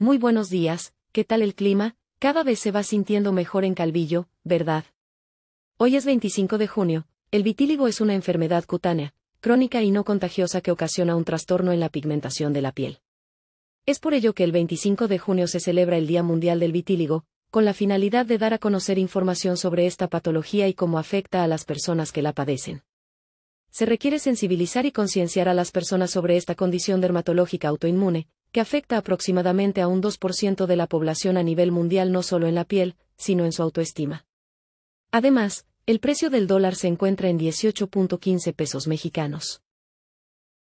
Muy buenos días, ¿qué tal el clima? Cada vez se va sintiendo mejor en Calvillo, ¿verdad? Hoy es 25 de junio, el vitíligo es una enfermedad cutánea, crónica y no contagiosa que ocasiona un trastorno en la pigmentación de la piel. Es por ello que el 25 de junio se celebra el Día Mundial del Vitíligo, con la finalidad de dar a conocer información sobre esta patología y cómo afecta a las personas que la padecen. Se requiere sensibilizar y concienciar a las personas sobre esta condición dermatológica autoinmune, que afecta aproximadamente a un 2% de la población a nivel mundial no solo en la piel, sino en su autoestima. Además, el precio del dólar se encuentra en 18.15 pesos mexicanos.